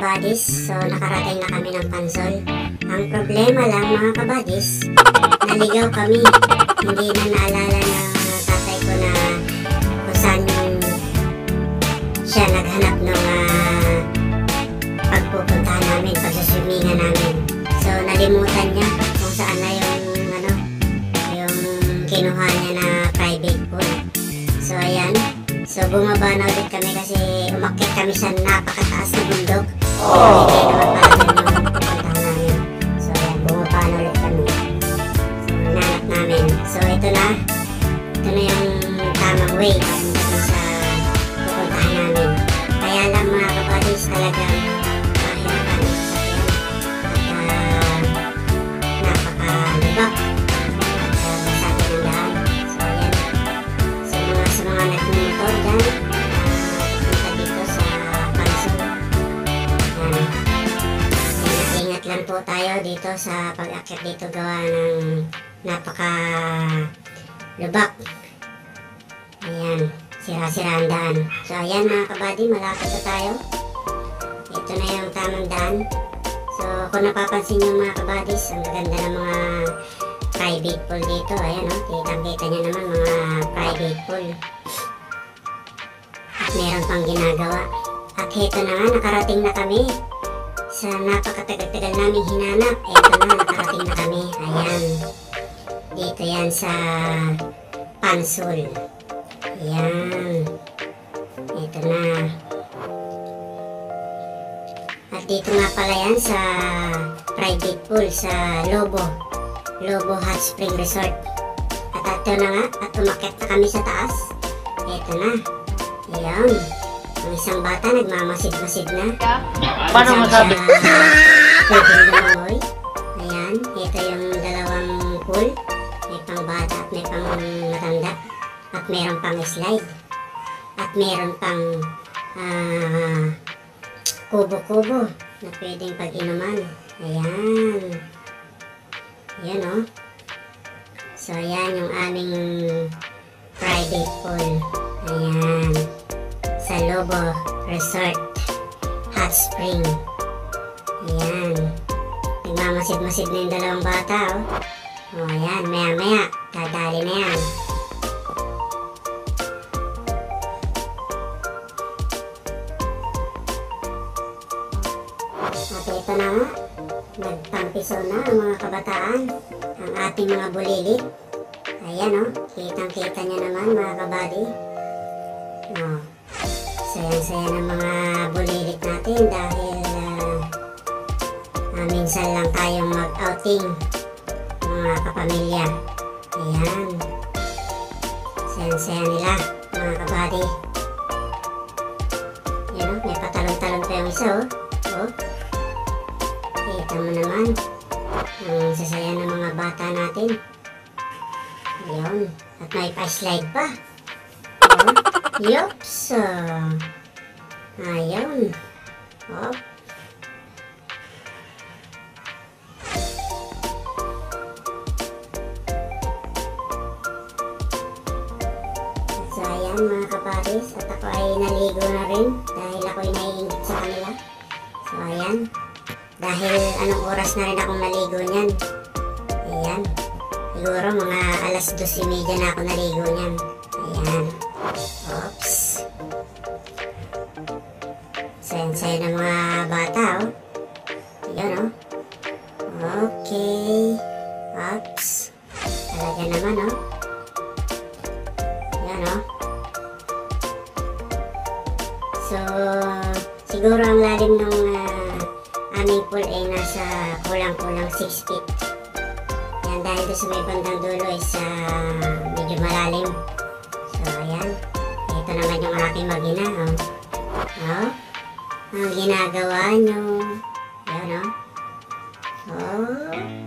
kabadis, so nakarating na kami ng pansol. Ang problema lang mga kabadis, naligaw kami. Hindi na naalala ng tatay ko na kung saan siya naghanap ng uh, pagpupuntahan namin, pagsuswimingan namin. So nalimutan niya kung saan na yung ano, yung kinuha niya na private pool. So ayan, so bumaba na ulit kami kasi umakyat kami sa napakataas na bundok. Oh. So ayan, bumaba kami. So namin. So ito na, ito na yung tamang way Lang po tayo dito sa pag-akit dito gawa ng napaka lubak. Ayan, sira-sira ang daan. So ayan mga kabady, malapit na tayo. Ito na yung tamang daan. So kung napapansin nyo mga kabadis, ang gaganda ng mga private pool dito. Ayan o, oh, kitang-kita nyo naman mga private pool. At meron pang ginagawa. At heto na nga, nakarating na kami. Sa napakatagal-tagal namin hinanap, eto na, nakarating na kami. Ayan. Dito yan sa Pansol. Ayan. Ito na. At dito nga pala yan sa private pool sa Lobo. Lobo Hot Spring Resort. At ito na nga, at umakyat na kami sa taas. Ito na. Ayan. Ang isang bata nagmamasid-masid na. Paano masabi? Pwede lumangoy. Ayan. Ito yung dalawang pool. May pang bata at may pang matanda. At meron pang slide. At meron pang ah, kubo-kubo na pwedeng pag-inuman. Ayan. Ayan o. Oh. So, ayan yung aming private pool. Ayan. Sa Lobo Resort Hot Spring. Ayan. Nagmamasid-masid na yung dalawang bata oh. O, ayan. Maya-maya. Dadali na yan. At ito na nga, nagtampiso na ang mga kabataan, ang ating mga bulilit. Ayan oh, kitang-kita niya naman mga kabady. O, sayang-saya ng mga bulilit natin dahil uh, uh, minsan lang tayong mag-outing mga kapamilya. Ayan. Sayang-saya nila mga kabady. Yan o, may patalon-talon pa yung isa o. Oh. Oh. Kita mo naman ang sasaya ng mga bata natin. Ayun. At may pa-slide pa. Ayun. Yops. Uh, ayun. Oh. So ayan mga kaparis, at ako ay naligo na rin dahil ako ay naiingit sa kanila. So ayan, dahil anong oras na rin akong naligo niyan. Ayan. Siguro mga alas 12.30 na ako naligo niyan. Ayan. Okay. Oops. Talaga naman, oh. Ayan, oh. So, siguro ang lalim ng uh, aming pool ay nasa kulang-kulang 6 feet. Yan dahil doon sa may bandang dulo is uh, medyo malalim. So ayan. Ito naman yung aking magina. Oh. Oh. Ang ginagawa nyo. Ayan oh. Oh.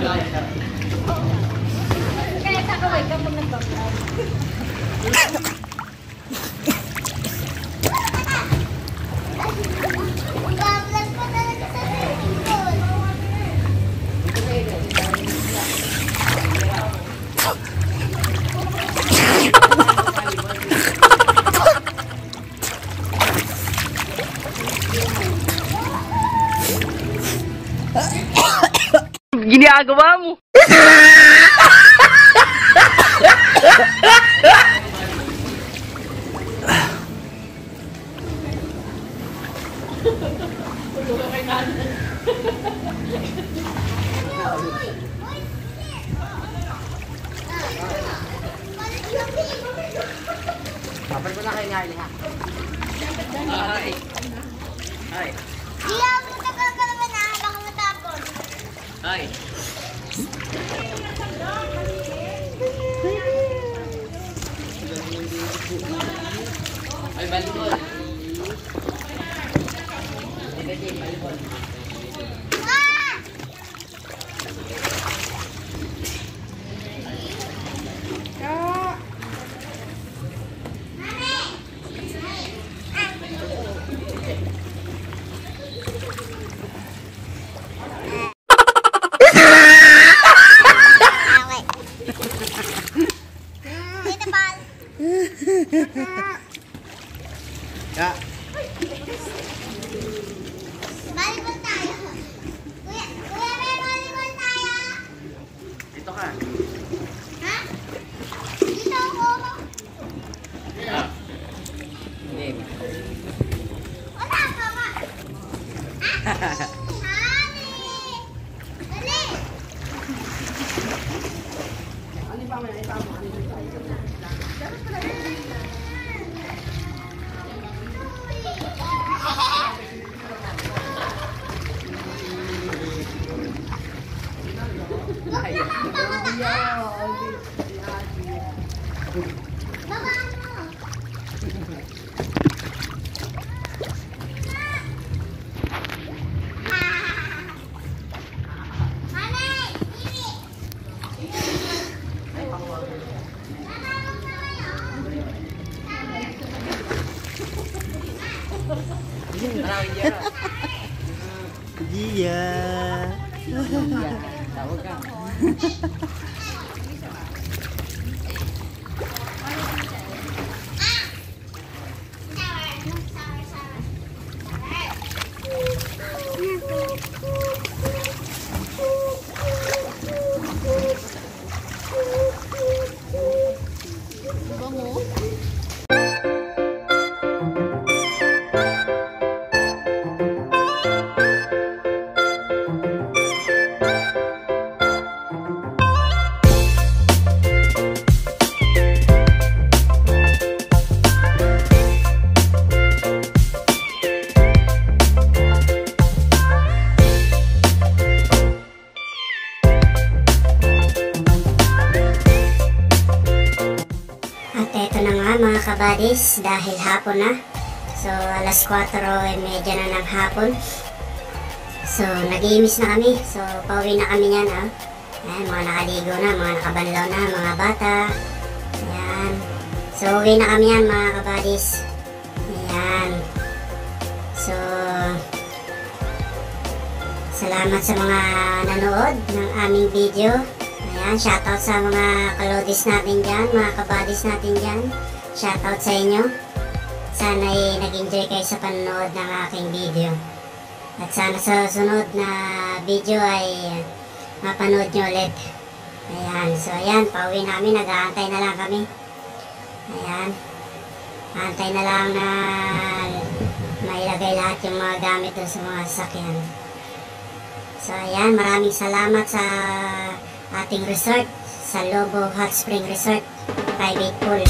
Kaya kakaway ka pag nag-vlog. Ginagawa mo. Kapal ko na kay Ngarli ha. Ay. Ay. Di ako nagkakalaman na baka matapon. Ay. Ay, balibol. Sige, balibol. Ah! Okay. Dito, Paul. Ya. Volleyball tayo. Kuya, kuya, may volleyball tayo. Dito ka. Ha? Dito ako. Hindi. Wala ka ba? Honey! Dali! Baba mo! Thanks. kabadis, dahil hapon na. So, alas 4.30 na ng hapon. So, nag-iimis na kami. So, pauwi na kami yan, ha. Ayan, mga nakaligo na, mga nakabanlaw na, mga bata. Ayan. So, uwi na kami yan, mga kabadis. Ayan. So, salamat sa mga nanood ng aming video. Ayan, shoutout sa mga kalodis natin dyan, mga kabadis natin dyan. Shoutout sa inyo. Sana'y nag-enjoy kayo sa panonood ng aking video. At sana sa sunod na video ay mapanood nyo ulit. Ayan, so ayan, pauwi namin, nag-aantay na lang kami. Ayan, antay na lang na mailagay lahat yung mga gamit sa mga sasakyan. So ayan, maraming salamat sa ating resort, sa Lobo Hot Spring Resort, private pool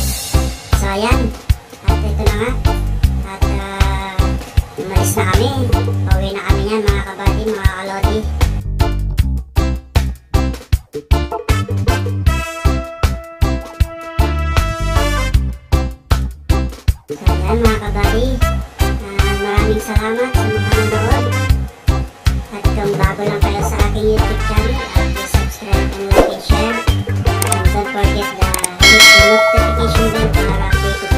kabayan. At ito na nga. At uh, umalis na kami. Pauwi na kami yan mga kabady, mga kalodi. So yan mga kabady. Uh, ah, maraming salamat sa mga nanonood. At kung bago lang kayo sa aking YouTube channel, please subscribe and like and share. And don't forget the に思った的自然と上っていく